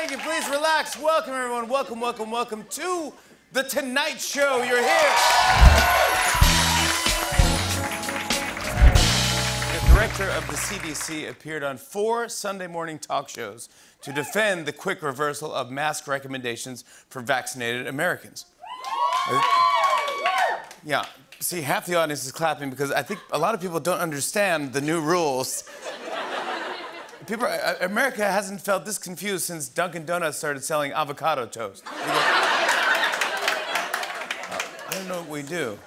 thank you. Please relax. Welcome, everyone. Welcome, welcome, welcome to The Tonight Show. You're here. The director of the CDC appeared on four Sunday morning talk shows to defend the quick reversal of mask recommendations for vaccinated Americans. Yeah. See, half the audience is clapping because I think a lot of people don't understand the new rules. People, uh, America hasn't felt this confused since Dunkin' Donuts started selling avocado toast. Uh, I don't know what we do.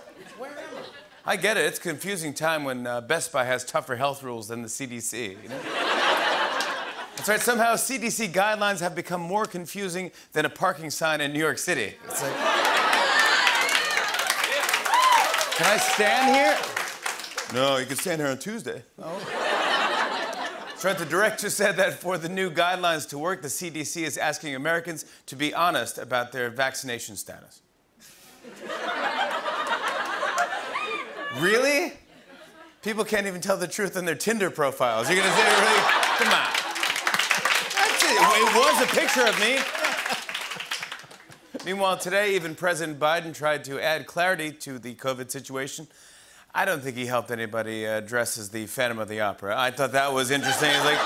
I get it. It's a confusing time when uh, Best Buy has tougher health rules than the CDC. You know? That's right. Somehow CDC guidelines have become more confusing than a parking sign in New York City. It's like. Can I stand here? No, you can stand here on Tuesday. Oh. Right. The director said that for the new guidelines to work, the CDC is asking Americans to be honest about their vaccination status. really? People can't even tell the truth in their Tinder profiles. You're gonna say, really? Come on. That's it. It was a picture of me. Meanwhile, today, even President Biden tried to add clarity to the COVID situation. I don't think he helped anybody uh, dress as the Phantom of the Opera. I thought that was interesting. He's like,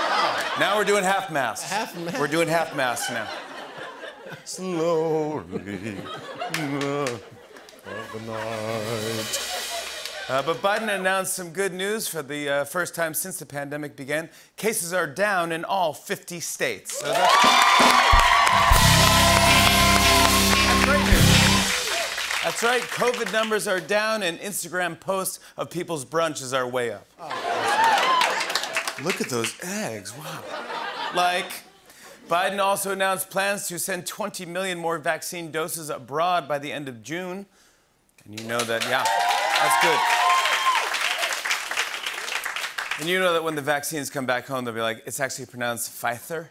now we're doing half masks. Half mask. We're doing half masks now. Slowly. Uh, but Biden announced some good news for the uh, first time since the pandemic began. Cases are down in all 50 states. So That's right. COVID numbers are down, and Instagram posts of people's brunches are way up. Oh, Look at those eggs. Wow. Like, Biden also announced plans to send 20 million more vaccine doses abroad by the end of June. And you know that, yeah, that's good. And you know that when the vaccines come back home, they'll be like, it's actually pronounced Pfizer.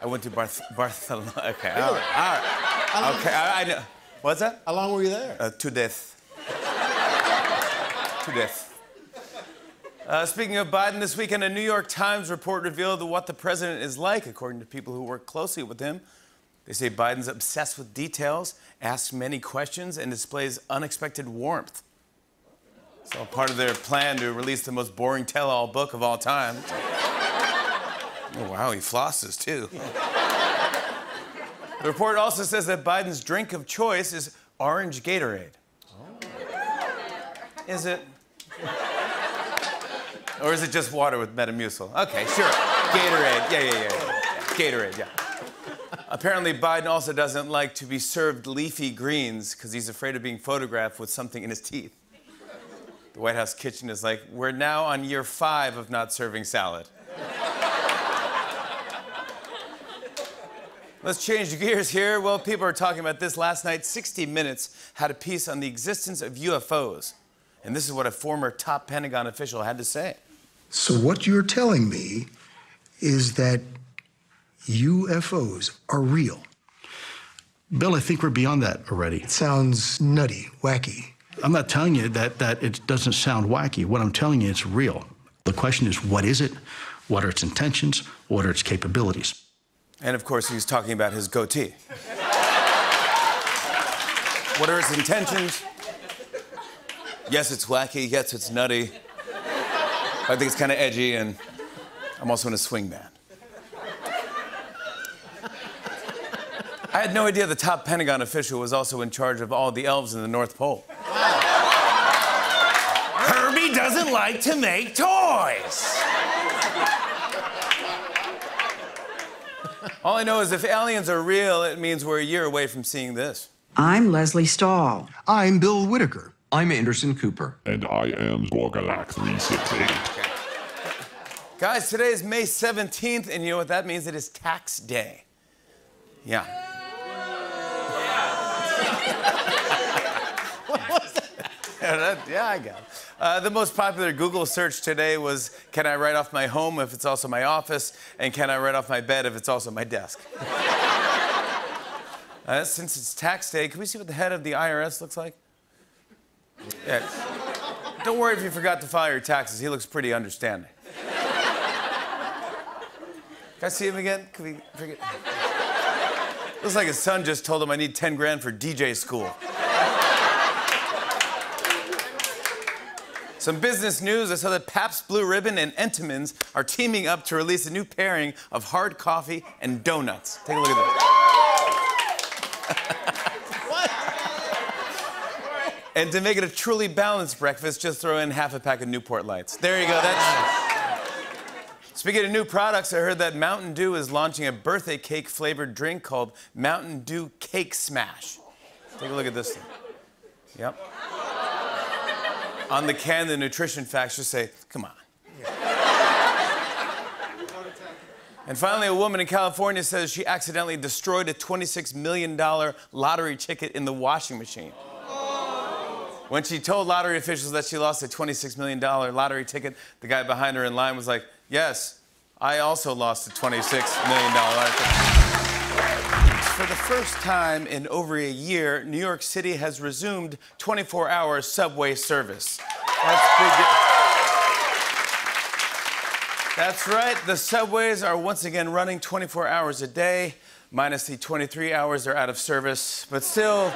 I went to Barth- Barcelona. Okay, all right. All right. Okay, I, I know. What's that? How long were you there? Uh, to death. to death. Uh, speaking of Biden, this weekend, a New York Times report revealed what the president is like, according to people who work closely with him. They say Biden's obsessed with details, asks many questions, and displays unexpected warmth. It's all part of their plan to release the most boring tell all book of all time. Oh, wow, he flosses too. the report also says that Biden's drink of choice is orange Gatorade. Oh. Is it? Or is it just water with Metamucil? Okay, sure. Gatorade. Yeah, yeah, yeah. yeah. Gatorade, yeah. Apparently, Biden also doesn't like to be served leafy greens because he's afraid of being photographed with something in his teeth. The White House kitchen is like, we're now on year five of not serving salad. Let's change gears here. Well, people are talking about this last night. 60 Minutes had a piece on the existence of UFOs. And this is what a former top Pentagon official had to say. So, what you're telling me is that UFOs are real. Bill, I think we're beyond that already. It sounds nutty, wacky. I'm not telling you that, that it doesn't sound wacky. What I'm telling you, it's real. The question is, what is it? What are its intentions? What are its capabilities? And of course, he's talking about his goatee. what are his intentions? Yes, it's wacky. Yes, it's nutty. I think it's kind of edgy, and I'm also in a swing band. I had no idea the top Pentagon official was also in charge of all the elves in the North Pole. Wow. Herbie doesn't like to make toys. All I know is if aliens are real, it means we're a year away from seeing this. I'm Lesley Stahl. I'm Bill Whitaker. I'm Anderson Cooper. And I am Zorgalak 368. Guys, today is May 17th, and you know what that means? It is tax day. Yeah. yeah, I got it. Uh, the most popular Google search today was Can I write off my home if it's also my office? And can I write off my bed if it's also my desk? uh, since it's tax day, can we see what the head of the IRS looks like? Yeah. Don't worry if you forgot to file your taxes. He looks pretty understanding. Can I see him again? Can we forget? Looks like his son just told him I need 10 grand for DJ school. Some business news. I saw that Pabst Blue Ribbon and Entenmann's are teaming up to release a new pairing of hard coffee and donuts. Take a look at this. And to make it a truly balanced breakfast, just throw in half a pack of Newport Lights. There you go. That's. Speaking of new products, I heard that Mountain Dew is launching a birthday cake flavored drink called Mountain Dew Cake Smash. Take a look at this thing. Yep. On the can, the nutrition facts just say, come on. And finally, a woman in California says she accidentally destroyed a $26 million lottery ticket in the washing machine. When she told lottery officials that she lost a $26 million lottery ticket, the guy behind her in line was like, Yes, I also lost a $26 million lottery ticket. First time in over a year, New York City has resumed 24 hour subway service. That's. That's right, the subways are once again running 24 hours a day, minus the 23 hours they're out of service, but still.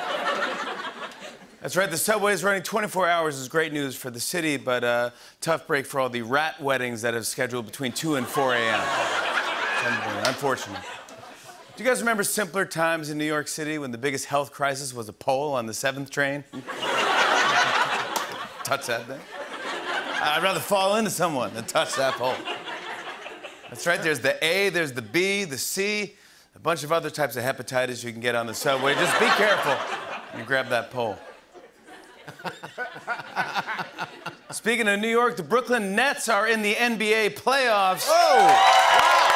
That's right, the subway is running 24 hours is great news for the city, but uh, tough break for all the rat weddings that have scheduled between 2 and 4 a.m. Unfortunate. Do you guys remember simpler times in New York City when the biggest health crisis was a pole on the 7th train? touch that thing. I'd rather fall into someone than touch that pole. That's right, there's the A, there's the B, the C, a bunch of other types of hepatitis you can get on the subway. Just be careful you grab that pole. Speaking of New York, the Brooklyn Nets are in the NBA playoffs. Oh,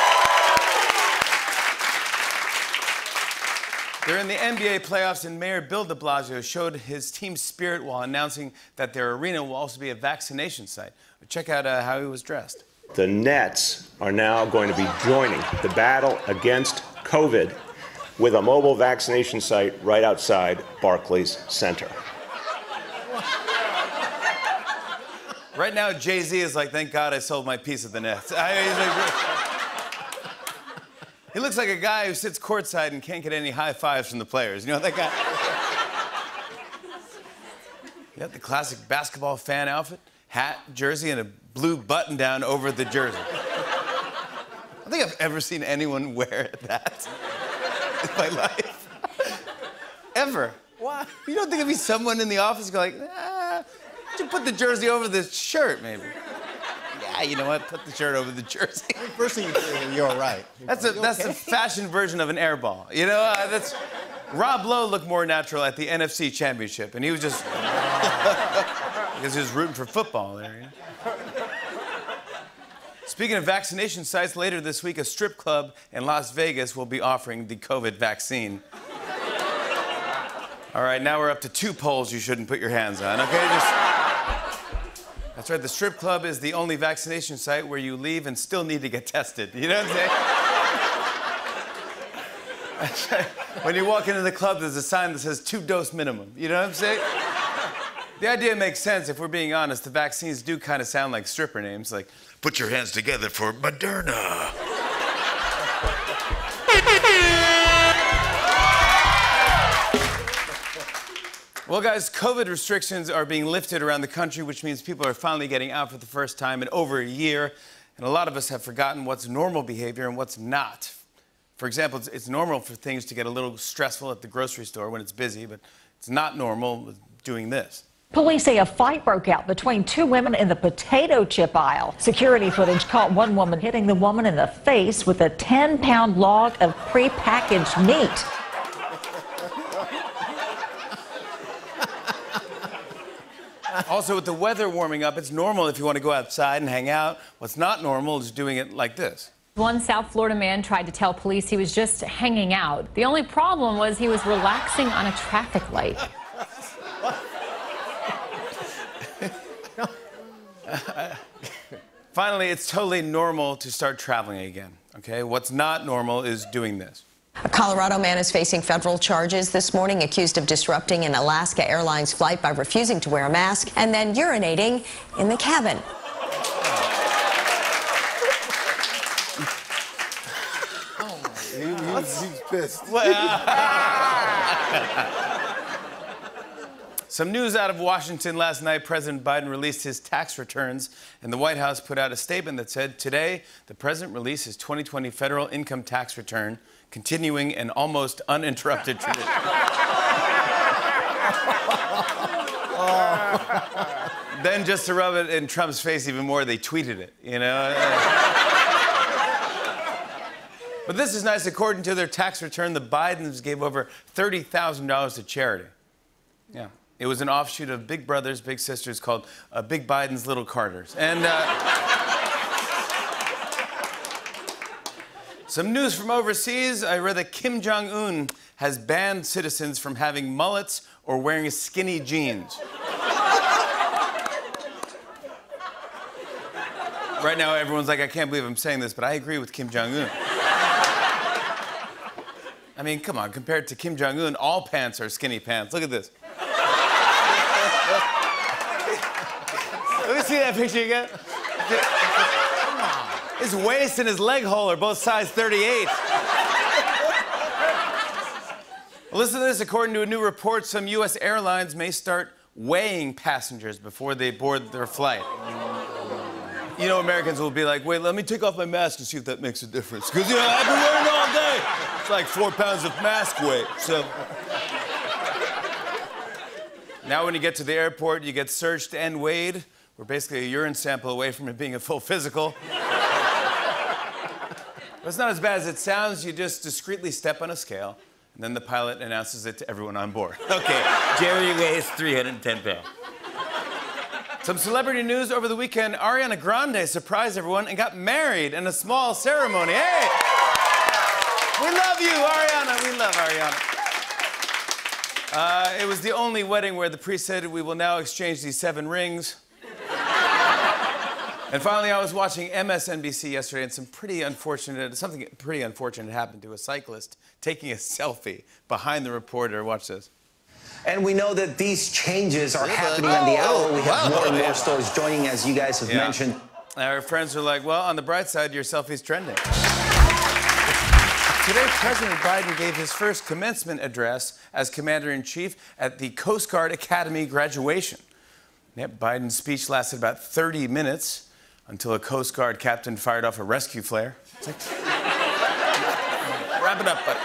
They're in the NBA playoffs, and Mayor Bill de Blasio showed his team's spirit while announcing that their arena will also be a vaccination site. Check out uh, how he was dressed. The Nets are now going to be joining the battle against COVID with a mobile vaccination site right outside Barclays Center. Right now, Jay Z is like, thank God I sold my piece of the Nets. I, he looks like a guy who sits courtside and can't get any high fives from the players. You know that guy? You got the classic basketball fan outfit hat, jersey, and a blue button down over the jersey. I don't think I've ever seen anyone wear that in my life. Ever. Why? You don't think it'd be someone in the office go like, ah, you put the jersey over the shirt, maybe? Yeah, you know what? Put the shirt over the jersey. First thing you say, you're all right. That's a that's a fashion version of an air ball. You know, uh, that's Rob Lowe looked more natural at the NFC Championship, and he was just because he was rooting for football there. you know? Speaking of vaccination sites, later this week, a strip club in Las Vegas will be offering the COVID vaccine. All right, now we're up to two poles you shouldn't put your hands on. Okay, just. That's right. The strip club is the only vaccination site where you leave and still need to get tested. You know what I'm saying? When you walk into the club, there's a sign that says two dose minimum. You know what I'm saying? The idea makes sense if we're being honest. The vaccines do kind of sound like stripper names, like put your hands together for Moderna. Well, guys, COVID restrictions are being lifted around the country, which means people are finally getting out for the first time in over a year. And a lot of us have forgotten what's normal behavior and what's not. For example, it's, it's normal for things to get a little stressful at the grocery store when it's busy, but it's not normal doing this. Police say a fight broke out between two women in the potato chip aisle. Security footage caught one woman hitting the woman in the face with a 10 pound log of prepackaged meat. Also, with the weather warming up, it's normal if you want to go outside and hang out. What's not normal is doing it like this. One South Florida man tried to tell police he was just hanging out. The only problem was he was relaxing on a traffic light. Finally, it's totally normal to start traveling again, okay? What's not normal is doing this. A Colorado man is facing federal charges this morning, accused of disrupting an Alaska Airlines flight by refusing to wear a mask and then urinating in the cabin. Oh, he's pissed. Some news out of Washington last night. President Biden released his tax returns, and the White House put out a statement that said Today, the president released his 2020 federal income tax return, continuing an almost uninterrupted tradition. then, just to rub it in Trump's face even more, they tweeted it, you know? But this is nice. According to their tax return, the Bidens gave over $30,000 to charity. Yeah. It was an offshoot of Big Brothers, Big Sisters called uh, Big Biden's Little Carters. And uh, some news from overseas. I read that Kim Jong un has banned citizens from having mullets or wearing skinny jeans. right now, everyone's like, I can't believe I'm saying this, but I agree with Kim Jong un. I mean, come on, compared to Kim Jong un, all pants are skinny pants. Look at this. Let me see that picture again. His waist and his leg hole are both size 38. well, listen to this. According to a new report, some U.S. airlines may start weighing passengers before they board their flight. You know, Americans will be like, wait, let me take off my mask and see if that makes a difference. Because, you know, I've been wearing it all day. It's like four pounds of mask weight. So. Now, when you get to the airport, you get searched and weighed. We're basically a urine sample away from it being a full physical. but it's not as bad as it sounds. You just discreetly step on a scale, and then the pilot announces it to everyone on board. Okay, Jerry weighs 310 pounds. Some celebrity news over the weekend. Ariana Grande surprised everyone and got married in a small ceremony. Hey! We love you, Ariana. We love Ariana. Uh, it was the only wedding where the priest said, We will now exchange these seven rings. And finally, I was watching MSNBC yesterday, and some pretty unfortunate, something pretty unfortunate happened to a cyclist taking a selfie behind the reporter. Watch this. And we know that these changes are happening on the hour. We have more and more stories joining, as you guys have Yeah. mentioned. Our friends are like, well, on the bright side, your selfie's trending. Today, President Biden gave his first commencement address as Commander in Chief at the Coast Guard Academy graduation. Yep, Biden's speech lasted about 30 minutes until a Coast Guard captain fired off a rescue flare. It's like, wrap it up, buddy.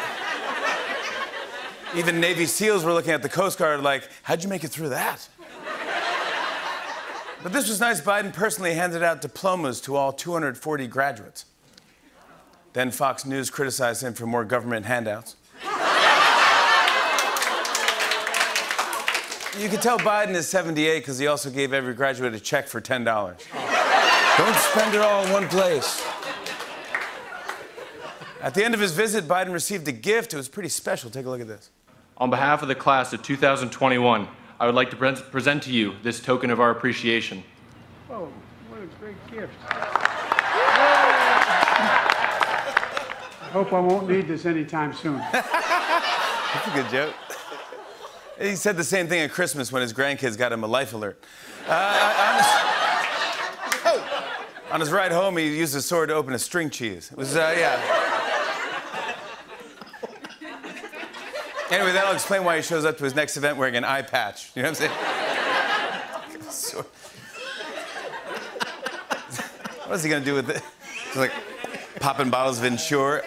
Even Navy SEALs were looking at the Coast Guard like, how'd you make it through that? But this was nice. Biden personally handed out diplomas to all 240 graduates. Then Fox News criticized him for more government handouts. You can tell Biden is 78 because he also gave every graduate a check for $10. Don't spend it all in one place. At the end of his visit, Biden received a gift. It was pretty special. Take a look at this. On behalf of the class of 2021, I would like to pre- present to you this token of our appreciation. Oh, what a great gift. I hope I won't need this anytime soon. That's a good joke. He said the same thing at Christmas when his grandkids got him a life alert. Uh, on, his, ride home, he used his sword to open a string cheese. It was, uh, yeah. Anyway, that'll explain why he shows up to his next event wearing an eye patch. You know what I'm saying? What is he gonna do with it? He's like popping bottles of Ensure.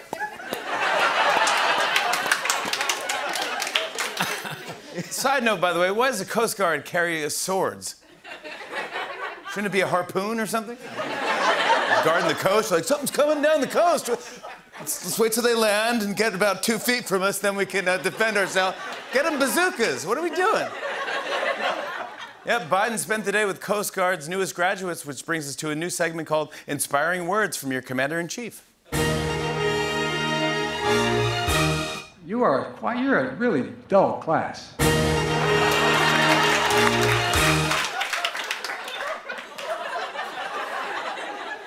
Side note, by the way, why does the Coast Guard carry swords? Shouldn't it be a harpoon or something? Guarding the coast, like something's coming down the coast. Let's, let's wait till they land and get about two feet from us, then we can uh, defend ourselves. Get them bazookas. What are we doing? Yep, Biden spent the day with Coast Guard's newest graduates, which brings us to a new segment called Inspiring Words from Your Commander in Chief. You are quite, you're a really dull class.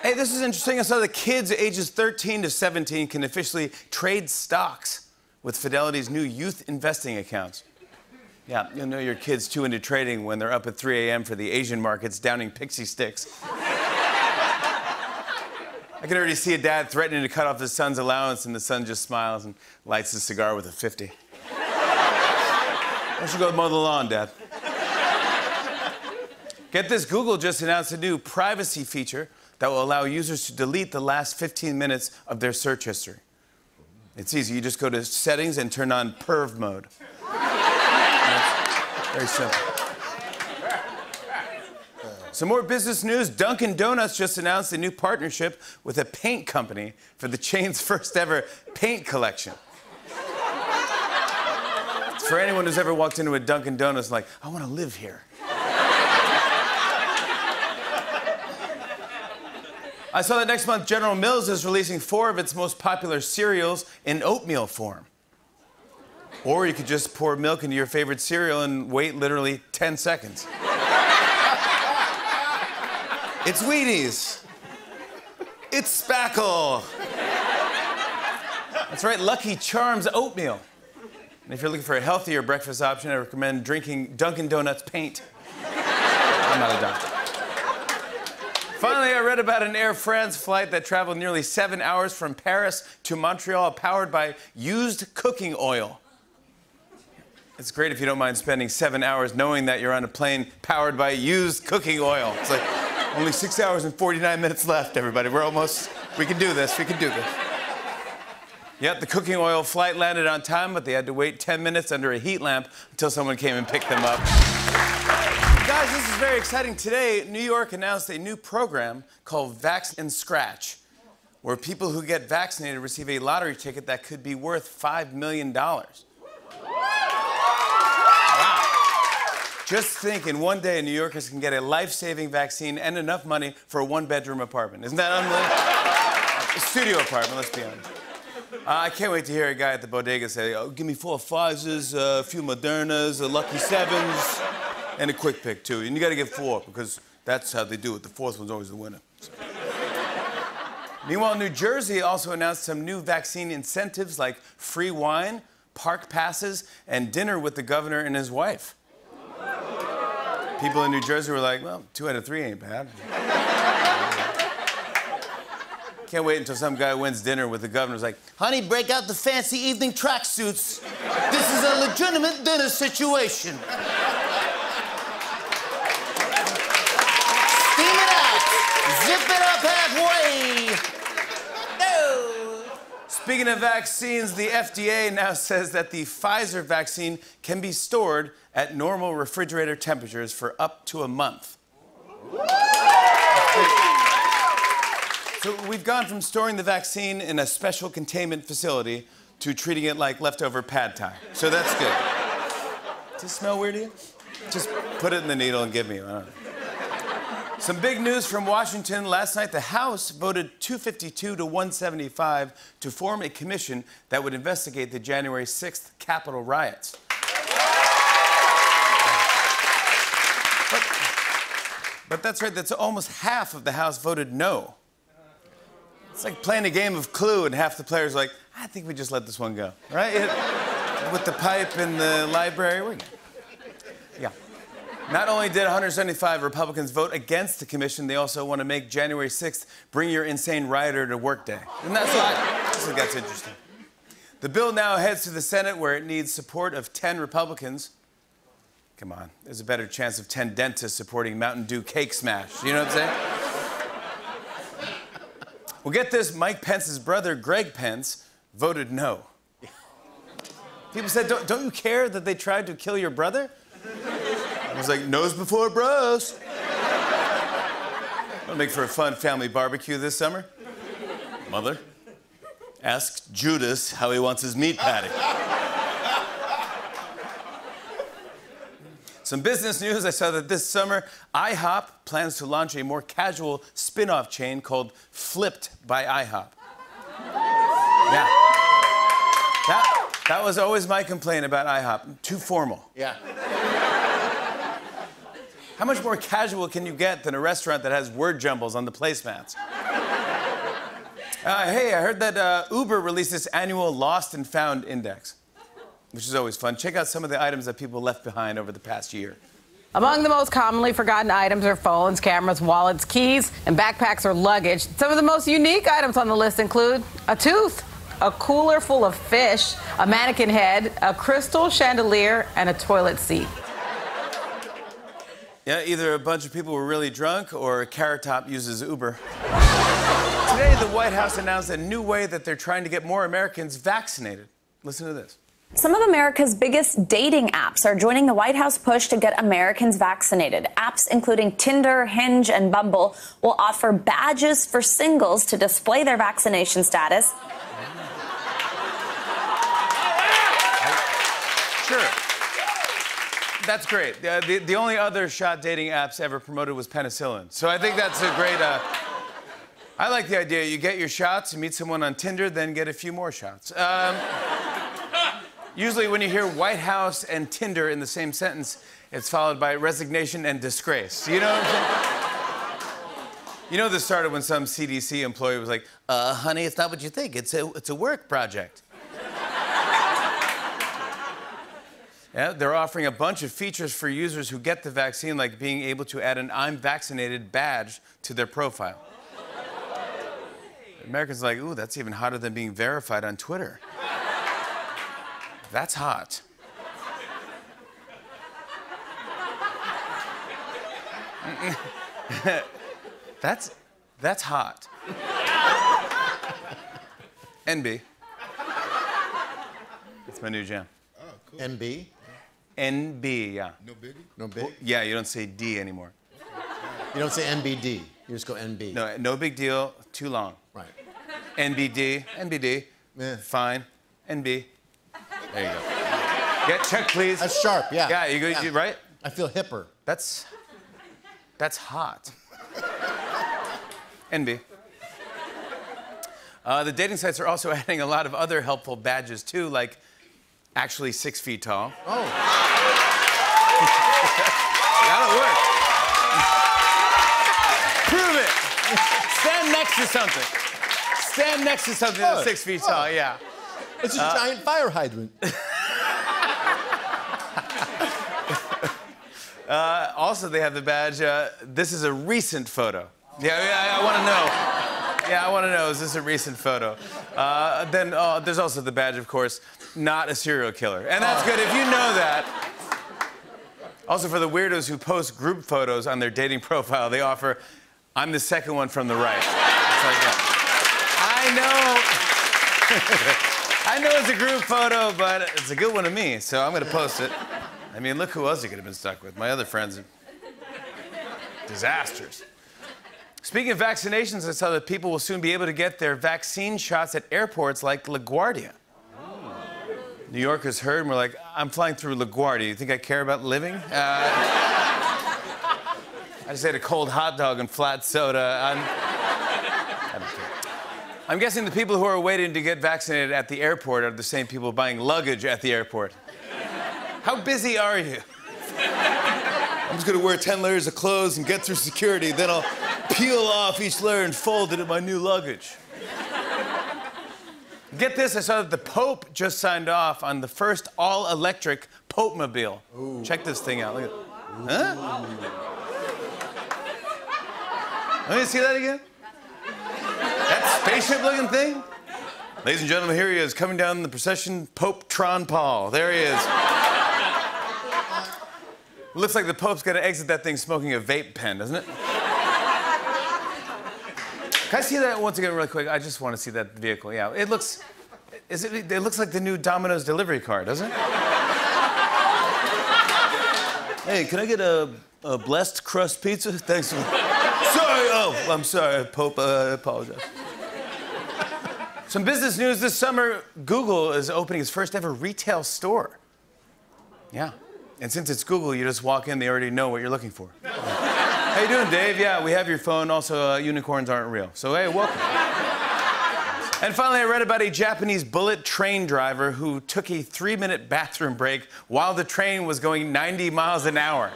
Hey, this is interesting. I saw that kids ages 13 to 17 can officially trade stocks. with Fidelity's new youth investing accounts. Yeah, you'll know your kid's too into trading when they're up at 3 a.m. for the Asian markets downing pixie sticks. I can already see a dad threatening to cut off his son's allowance, and the son just smiles and lights his cigar with a 50. Why don't you go mow the lawn, Dad? Get this Google just announced a new privacy feature that will allow users to delete the last 15 minutes of their search history. It's easy. You just go to settings and turn on perv mode. Very simple. Some more business news. Dunkin' Donuts just announced a new partnership with a paint company for the chain's first ever paint collection. For anyone who's ever walked into a Dunkin' Donuts like, I want to live here. I saw that next month General Mills is releasing four of its most popular cereals in oatmeal form. Or you could just pour milk into your favorite cereal and wait literally 10 seconds. it's Wheaties. It's Spackle. That's right, Lucky Charms oatmeal. And if you're looking for a healthier breakfast option, I recommend drinking Dunkin' Donuts paint. I'm not a doctor. Finally, I read about an Air France flight that traveled nearly seven hours from Paris to Montreal powered by used cooking oil. It's great if you don't mind spending seven hours knowing that you're on a plane powered by used cooking oil. It's like only six hours and 49 minutes left, everybody. We're almost, we can do this, we can do this. Yep, the cooking oil flight landed on time, but they had to wait 10 minutes under a heat lamp until someone came and picked them up. Guys, this is very exciting. Today, New York announced a new program called Vax and Scratch, where people who get vaccinated receive a lottery ticket that could be worth $5 million. Just think, in one day, New Yorkers can get a life saving vaccine and enough money for a one bedroom apartment. Isn't that unbelievable? a studio apartment, let's be honest. Uh, I can't wait to hear a guy at the bodega say, oh, give me four Pfizers, uh, a few Modernas, a Lucky Sevens, and a quick pick, too. And you got to get four because that's how they do it. The fourth one's always the winner. Meanwhile, New Jersey also announced some new vaccine incentives like free wine, park passes, and dinner with the governor and his wife. People in New Jersey were like, well, two out of three ain't bad. Can't wait until some guy wins dinner with the governor's like, honey, break out the fancy evening tracksuits. This is a legitimate dinner situation. Steam it out. Zip it up halfway. No. Speaking of vaccines, the FDA now says that the Pfizer vaccine can be stored at normal refrigerator temperatures for up to a month. So we've gone from storing the vaccine in a special containment facility to treating it like leftover pad thai. So that's good. Does it smell weird to you? Just put it in the needle and give me one. Some big news from Washington. Last night, the House voted 252 to 175 to form a commission that would investigate the January 6th Capitol riots. But, but that's right, that's almost half of the House voted no. It's like playing a game of Clue, and half the players are like, I think we just let this one go, right? It, with the pipe in the library. Yeah. Not only did 175 Republicans vote against the commission, they also want to make January 6th bring your insane rioter to work day. And that's why this gets interesting. The bill now heads to the Senate where it needs support of 10 Republicans. Come on, there's a better chance of 10 dentists supporting Mountain Dew Cake Smash. You know what I'm saying? Well, get this Mike Pence's brother, Greg Pence, voted no. People said, don't, don't you care that they tried to kill your brother? I was like, nose before bros. That'll make for a fun family barbecue this summer. Mother, ask Judas how he wants his meat patty. Some business news I saw that this summer, IHOP plans to launch a more casual spin off chain called Flip'd by IHOP. Yeah. That, that was always my complaint about IHOP. Too formal. Yeah. How much more casual can you get than a restaurant that has word jumbles on the placemats? Uh, hey, I heard that uh, Uber released this annual Lost and Found Index, which is always fun. Check out some of the items that people left behind over the past year. Among the most commonly forgotten items are phones, cameras, wallets, keys, and backpacks or luggage. Some of the most unique items on the list include a tooth, a cooler full of fish, a mannequin head, a crystal chandelier, and a toilet seat. Yeah, either a bunch of people were really drunk or Carrot Top uses Uber. Today, the White House announced a new way that they're trying to get more Americans vaccinated. Listen to this. Some of America's biggest dating apps are joining the White House push to get Americans vaccinated. Apps including Tinder, Hinge, and Bumble will offer badges for singles to display their vaccination status. Sure. That's great. The, the, the only other shot dating apps ever promoted was penicillin. So I think that's a great. Uh, I like the idea. You get your shots, you meet someone on Tinder, then get a few more shots. Um, usually, when you hear White House and Tinder in the same sentence, it's followed by resignation and disgrace. You know what I'm saying? You know, this started when some CDC employee was like, uh, honey, it's not what you think. It's a, it's a work project. Yeah, they're offering a bunch of features for users who get the vaccine, like being able to add an I'm vaccinated badge to their profile. Americans are like, ooh, that's even hotter than being verified on Twitter. That's hot. that's that's hot. NB. That's my new jam. NB? NB, yeah. No biggie? No big? Yeah, you don't say D anymore. You don't say NBD. You just go NB. No, no big deal. Too long. Right. NBD, NBD. Yeah. Fine. NB. There you go. Get check, please. That's sharp, yeah. Yeah, you go, Yeah. you right? I feel hipper. That's that's hot. NB. Uh, the dating sites are also adding a lot of other helpful badges too, like actually six feet tall. Oh. That'll work. Prove it. Stand next to something. Stand next to something that's Oh, six feet oh. tall. Yeah. It's a Uh, giant fire hydrant. Uh, also, they have the badge. Uh, this is a recent photo. Yeah, yeah I, want to know. Yeah, I want to know. Is this a recent photo? Uh, then uh, there's also the badge, of course, not a serial killer, and that's good if you know that. Also, for the weirdos who post group photos on their dating profile, they offer, "I'm the second one from the right." Like, yeah. I know. I know it's a group photo, but it's a good one to me, so I'm gonna post it. I mean, look who else he could have been stuck with. My other friends disasters. Speaking of vaccinations, I saw that people will soon be able to get their vaccine shots at airports like LaGuardia. New Yorkers heard and were like, I'm flying through LaGuardia. You think I care about living? Uh, I just ate a cold hot dog and flat soda. I'm. I'm guessing the people who are waiting to get vaccinated at the airport are the same people buying luggage at the airport. How busy are you? I'm just gonna wear 10 layers of clothes and get through security, then I'll peel off each layer and fold it in my new luggage. Get this, I saw that the Pope just signed off on the first all electric Pope Mobile. Check this thing out. Look at Huh? Let me see that again. That spaceship looking thing? Ladies and gentlemen, here he is coming down the procession, Pope Tron Paul. There he is. Looks like the Pope's gonna exit that thing smoking a vape pen, doesn't it? Can I see that once again, really quick? I just want to see that vehicle. Yeah, it looks. Is it? It looks like the new Domino's delivery car, doesn't it? hey, can I get a, a blessed crust pizza? Thanks. For... sorry. Oh, I'm sorry, Pope. Uh, I apologize. Some business news this summer Google is opening its first ever retail store. Yeah. And since it's Google, you just walk in, they already know what you're looking for. How you doing, Dave? Yeah, we have your phone. Also, uh, unicorns aren't real. So, hey, welcome. and finally, I read about a Japanese bullet train driver who took a three-minute bathroom break while the train was going 90 miles an hour.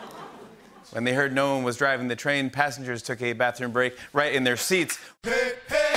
When they heard no one was driving the train, passengers took a bathroom break right in their seats. Hey, hey.